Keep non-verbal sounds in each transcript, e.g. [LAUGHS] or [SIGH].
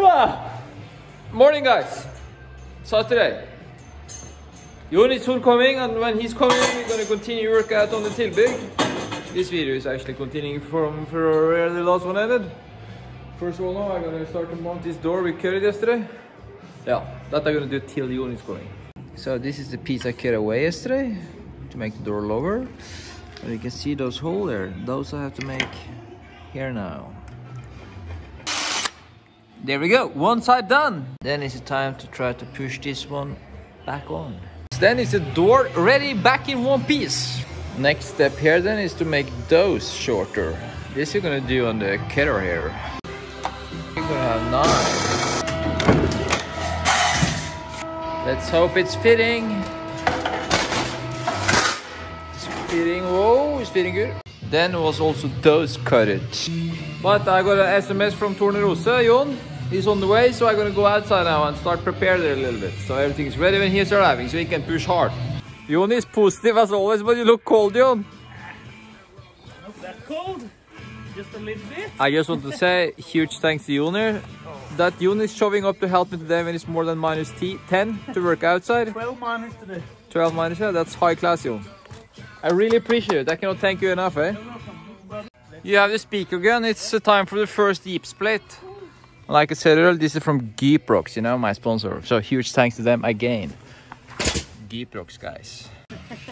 Ah. Morning, guys. Saturday. Jon is soon coming, and when he's coming, we're gonna continue work out on the Tilburg. This video is actually continuing from where the last one ended. First of all, now I'm gonna start to mount this door we it yesterday. Yeah, that I'm gonna do till Jon is coming. So this is the piece I cut away yesterday to make the door lower. And you can see those holes there. Those I have to make here now. There we go, one side done. Then it's time to try to push this one back on. Then it's the door ready back in one piece. Next step here then is to make those shorter. This you're gonna do on the cutter here. You're gonna have nine. Let's hope it's fitting. It's fitting, whoa, it's fitting good. Then was also those cut it. But I got an SMS from Tornerose, Jon. He's on the way, so I'm gonna go outside now and start preparing there a little bit. So everything is ready when he's arriving, so he can push hard. Jon is positive as always, but you look cold, Jon. Not that cold. Just a little bit. I just want to say huge thanks to Jon here. That Jon is showing up to help me today when it's more than minus t 10 to work outside. 12 minus today. 12 minus, yeah, that's high class, Jon. I really appreciate it. I cannot thank you enough, eh? You have the speaker again. It's uh, time for the first Jeeps split. Like I said earlier, this is from Geeprox, you know, my sponsor. So huge thanks to them again. Geeprox, guys.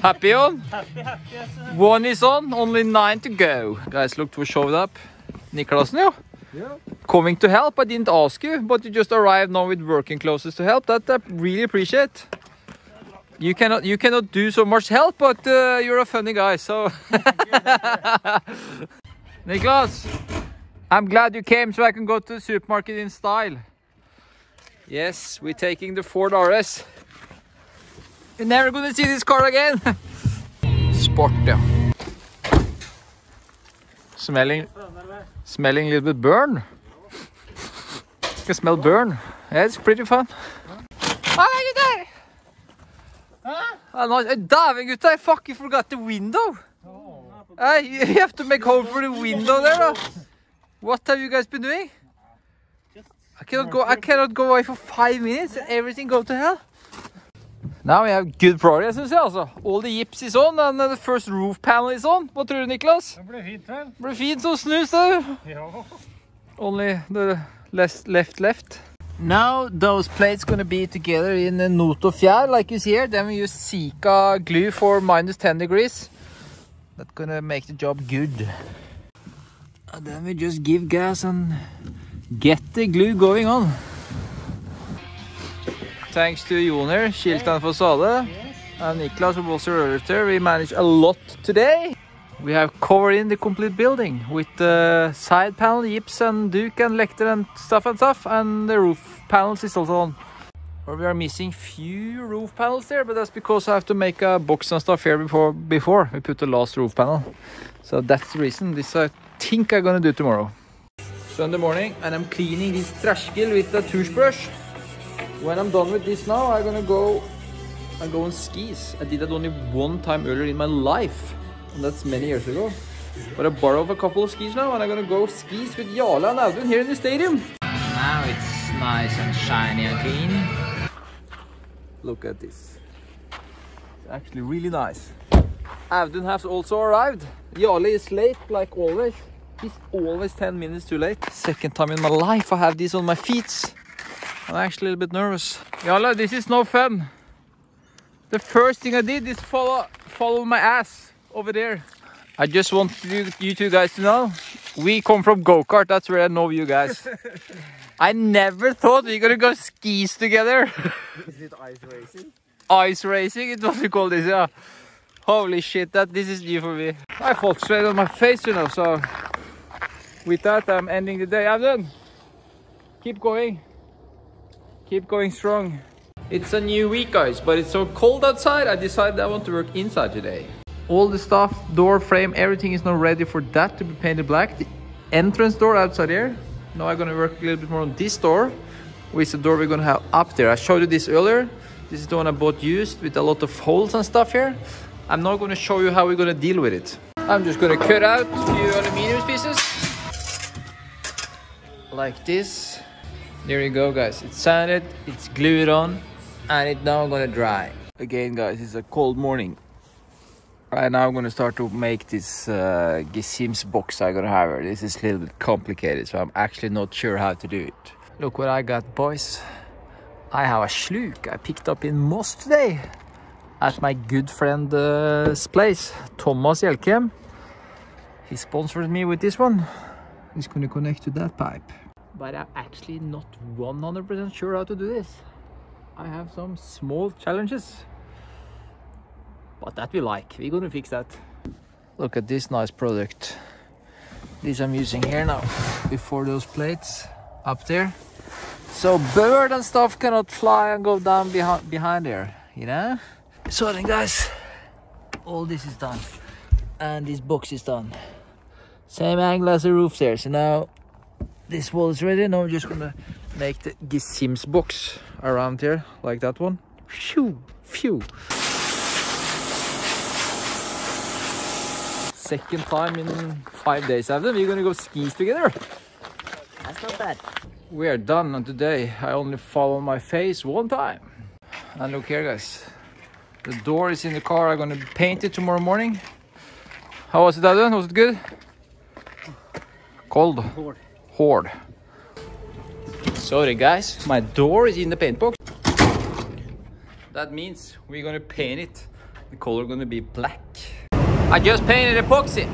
Happy on? [LAUGHS] Happy, happy. One is on, only nine to go. Guys, look who showed up. Niklasen, yeah? Yeah. Coming to help. I didn't ask you, but you just arrived now with working clothes to help. That I really appreciate. You cannot, you cannot do so much help, but uh, you're a funny guy, so. [LAUGHS] Niklas, I'm glad you came so I can go to the supermarket in style. Yes, we're taking the Ford RS. You're never gonna see this car again. [LAUGHS] Sport, yeah. Smelling, smelling a little bit burn. [LAUGHS] You can smell burn. Yeah, it's pretty fun. Hei, gutter! Ah, no, Dæven, gutta! I fucking forgot the window. Hey, [LAUGHS] you have to make hole for the window there, da. What have you guys been doing? I cannot go. I cannot go away for five minutes. and Everything go to hell. Now we have good progress, synes jeg, altså. All the yips is on, and the first roof panel is on. Hva tror du, Niklas? Det blir fint, vel? Blir fint som snus, du. Ja. Only the left, left. Now those plates gonna be together in a Noto fjær, like you see here. Then we use Sika glue for minus 10 degrees. That's gonna make the job good. And then we just give gas and get the glue going on. Thanks to Jon here, Kiltan Fasade. And Niklas who was earlier, we managed a lot today. We have covered in the complete building with the side panel, yips and duke and lecter and stuff and stuff, and the roof panels is also on. Or we are missing few roof panels there, but that's because I have to make a box and stuff here before before we put the last roof panel. So that's the reason. This I think I'm gonna do tomorrow. Sunday morning, and I'm cleaning this trash skill with a toothbrush. When I'm done with this now, I'm gonna go and go on skis. I did that only one time earlier in my life, and that's many years ago. But I borrowed a couple of skis now, and I'm gonna go skis with Jarle and Audun here in the stadium. Now it's nice and shiny and clean. Look at this. It's actually really nice. Audun has also arrived. Jarle is late, like always. He's always 10 minutes too late. Second time in my life I have this on my feet. I'm actually a little bit nervous. Jarle, this is no fun. The first thing I did is follow follow my ass over there. I just want you, you two guys to know, we come from go-kart, that's where I know you guys. [LAUGHS] I never thought we were gonna go skis together. Is it ice racing? Ice racing, it was we call this, yeah. Holy shit, that this is new for me. I fall straight on my face, you know, so with that I'm ending the day. I'm done. Keep going. Keep going strong. It's a new week, guys, but it's so cold outside. I decided I want to work inside today. All the stuff, door frame, everything is now ready for that to be painted black. The entrance door outside here. Now I'm gonna work a little bit more on this door, which the door we're gonna have up there. I showed you this earlier. This is the one I bought used with a lot of holes and stuff here. I'm not gonna show you how we're gonna deal with it. I'm just gonna cut out a few aluminium pieces. Like this. There you go, guys. It's sanded, it's glued on, and it's now gonna dry. Again, guys, it's a cold morning. Right now, I'm gonna start to make this uh, Gesims box gonna have here. This is a little bit complicated, so I'm actually not sure how to do it. Look what I got, boys. I have a Sluk I picked up in Moss today at my good friend's uh, place, Thomas Hjelkem. He sponsored me with this one. He's gonna connect to that pipe. But I'm actually not 100% sure how to do this. I have some small challenges. But that we like. We're gonna fix that. Look at this nice product. These I'm using here now. Before those plates up there. So bird and stuff cannot fly and go down behind behind there, you know? So then guys, all this is done. And this box is done. Same angle as the roof there. So now this wall is ready. Now I'm just gonna make the Gesims box around here, like that one. Phew, phew. Second time in five days, Evan. We're gonna go skis together. That's not bad. We are done and today. I only fall on my face one time. And look here, guys. The door is in the car. I'm gonna paint it tomorrow morning. How was it, Evan? Was it good? Cold. Hard. Horde. Sorry guys, my door is in the paint box. That means we're gonna paint it. The color gonna be black. I just painted epoxy.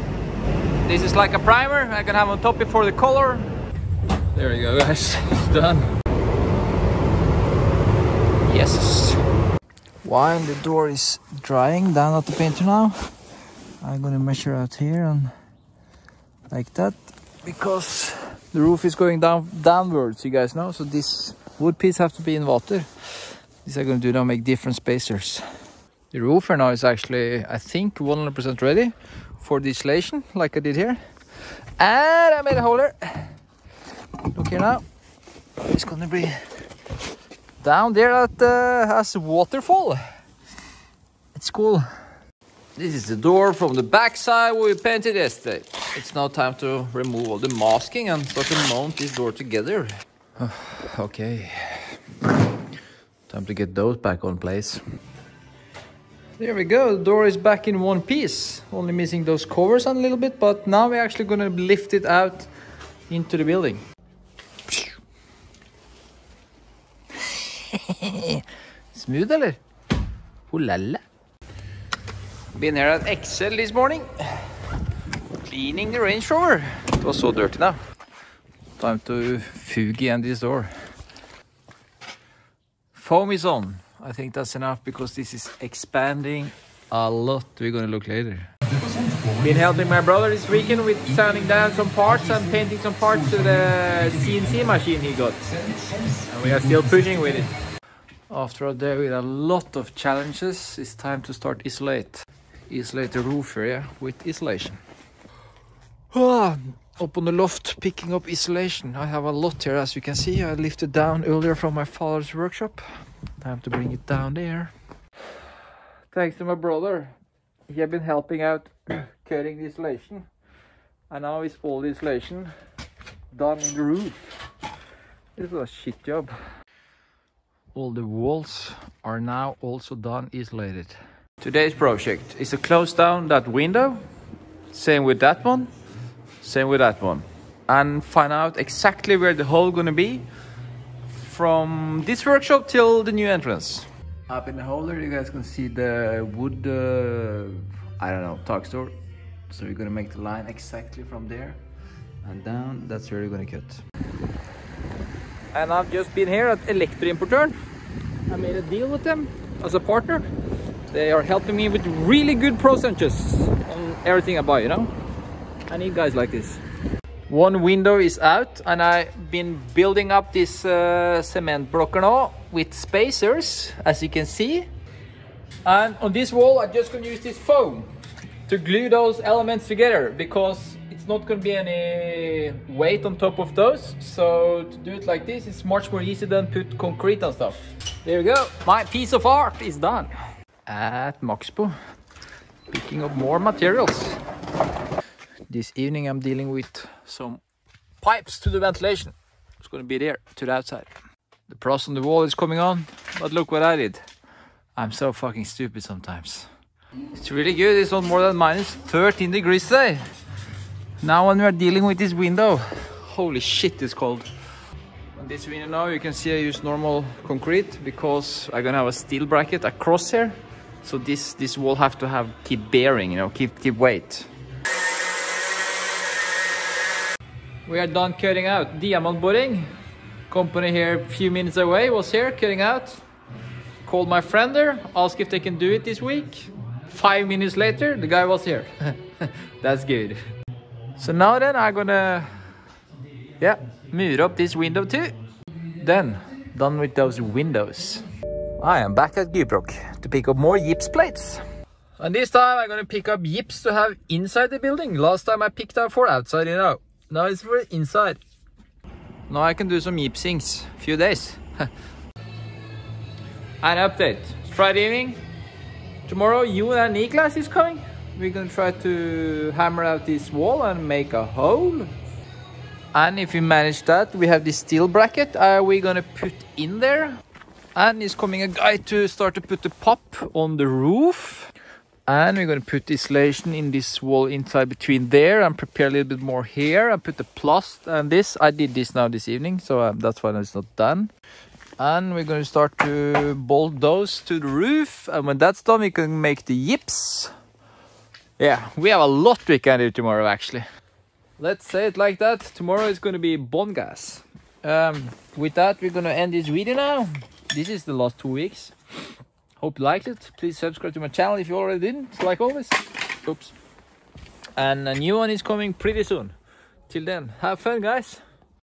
This is like a primer I can have on top before the color. There you go guys, [LAUGHS] it's done. Yes. While the door is drying down at the painter now, I'm gonna measure out here and like that because the roof is going down downwards you guys know so this wood piece have to be in water this I'm gonna do now make different spacers the roofer now is actually I think 100% ready for the insulation like I did here and I made a holder look here now it's gonna be down there at uh, has a waterfall it's cool this is the door from the back side we painted yesterday. It's now time to remove all the masking and start to mount this door together. [SIGHS] okay. Time to get those back on place. There we go, the door is back in one piece. Only missing those covers a little bit, but now we're actually gonna lift it out into the building. [LAUGHS] Smooth eller? Oh la la. Been here at Excel this morning, cleaning the Range Rover. It was so dirty now. Time to fugue and this door. Foam is on. I think that's enough because this is expanding a lot. We're gonna look later. Been helping my brother this weekend with sanding down some parts and painting some parts to the CNC machine he got. And we are still pushing with it. After a day with a lot of challenges, it's time to start isolate isolate the roof area with insulation. [SIGHS] Ah, up on the loft picking up insulation. I have a lot here as you can see. I lifted down earlier from my father's workshop. Time to bring it down there. Thanks to my brother. He had been helping out [CLEARS THROAT] cutting the insulation. And now it's all the insulation done in the roof. This was a shit job. All the walls are now also done isolated. Today's project is to close down that window, same with that one, same with that one, and find out exactly where the hole gonna be from this workshop till the new entrance. Up in the hole there you guys can see the wood, uh, I don't know, talk store. So we're gonna make the line exactly from there and down, that's where you're gonna cut. And I've just been here at Elektroimportøren. I made a deal with them as a partner. They are helping me with really good percentages on everything I buy, you know? I need guys like this. One window is out and I've been building up this uh, cement blocker now with spacers, as you can see. And on this wall, I'm just gonna use this foam to glue those elements together because it's not gonna be any weight on top of those. So to do it like this, it's much more easy than put concrete and stuff. There we go. My piece of art is done at Maxbo picking up more materials. This evening I'm dealing with some pipes to the ventilation. It's gonna be there to the outside. The frost on the wall is coming on, but look what I did. I'm so fucking stupid sometimes. It's really good. It's not more than minus 13 degrees today. Now when we are dealing with this window, holy shit, it's cold. On this window now you can see I use normal concrete because I'm gonna have a steel bracket across here. So this this wall have to have keep bearing, you know, keep keep weight. We are done cutting out diamond boring. Company here a few minutes away was here cutting out. Called my friend there, asked if they can do it this week. Five minutes later, the guy was here. [LAUGHS] That's good. So now then I'm gonna yeah, mure up this window too. Then, done with those windows. I am back at Gyproc to pick up more yips plates. And this time I'm gonna pick up yips to have inside the building. Last time I picked up for outside, you know. Now it's for inside. Now I can do some yipsings. Few days. [LAUGHS] An update. Friday evening. Tomorrow you and Niklas is coming. We're gonna try to hammer out this wall and make a hole. And if we manage that, we have this steel bracket uh, we're gonna put in there. And is coming a guy to start to put the pop on the roof. And we're gonna put insulation in this wall inside between there and prepare a little bit more here and put the plus and this. I did this now this evening, so um, that's why it's not done. And we're gonna start to bolt those to the roof. And when that's done, we can make the yips. Yeah, we have a lot we can do tomorrow actually. Let's say it like that. Tomorrow is gonna be bon gas. Um, with that, we're gonna end this video now. This is the last two weeks. Hope you liked it. Please subscribe to my channel if you already didn't, like always. Oops. And a new one is coming pretty soon. Till then, have fun, guys.